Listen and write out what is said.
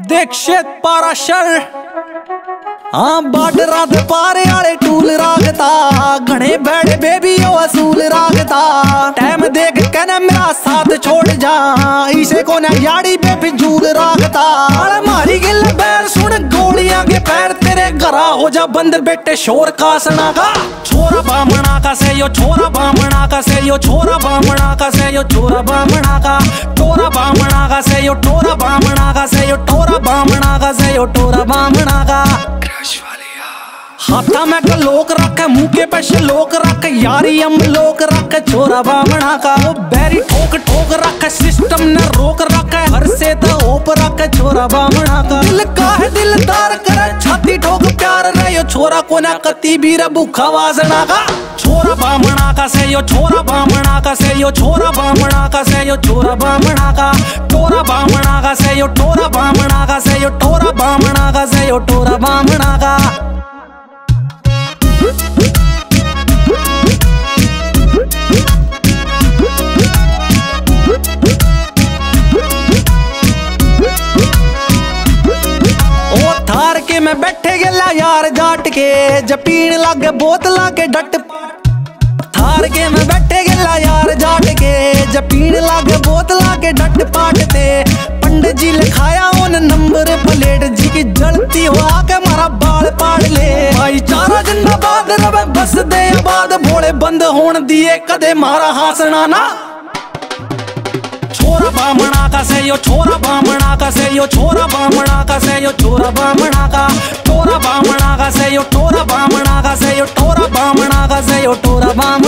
ਦੀਕਸ਼ਿਤ ਪਾਰਾਸ਼ਰ। ਹਾਂ ਬਾਰਡਰਾਂ ਦੇ ਪਾਰੇ ਵਾਲੇ ਟੂਲ ਰਾਖਤਾ। ਘਣੇ ਬੈੜੇ ਬੇਬੀ, ਉਹ ਅਸੂਲ ਰਾਖਤਾ। ਟਾਈਮ ਦੇਖ ਕੇ ਨਾ ਮੇਰਾ ਸਾਥ ਛੋੜ ਜਾ। ਇਸੇ ਕੋ ਨਾ ਯਾੜੀ ਬੇਬੀ ਜੂਲ ਰਾਖਤਾ। घरा हो जा, बंद बेटे, शोर का सना का। छोरा बामणा का से यो, छोरा बामणा का से यो, छोरा बामणा का से यो, छोरा बामणा का। टोरा बामणा का से यो, टोरा बामणा का से यो, टोरा बामणा का से यो, टोरा बामणा का। हाथा में का लोक रख, मुँह के पे लोक रख, यारी हम लोक रख, छोरा बामणा का। वो बैरी ठोक ठोक रख, सिस्टम ने रोक रख, हर से तो ओप रख, छोरा बामणा का। दिल का है दिलदार करे छाती ठोक प्यार रे, यो छोरा को ना कती बीर भूखा वासना का? छोरा बामणा का से, यो छोरा बामणा का से, यो छोरा बामणा का से, यो छोरा बामणा का? टोरा बामणा का से, यो टोरा बामणा का से, यो टोरा बामणा का से, यो टोरा बामणा का? थार के मैं बैठे गेला यार जाट के, जपीन लागे, बोत लागे डट। थार के मैं बैठे गेला यार जाट के, जपीन लागे, बोत लागे डट पाट ते। पंडित जी लिखाया उन नंबर प्लेट जी की जलती हो आके मारा बाल पाड़ ले। भाई चारा जिंदाबाद रवे, बस दे आबाद, भोले बंद होन दिए, कदे मारा हासना ना। छोरा बामणा का से यो छोरा बामणा का से यो छोरा बामणा का से यो छोरा बामणा का टोरा बामणा का से यो टोरा बामणा का से यो टोरा बामणा का से यो टोरा बामणा का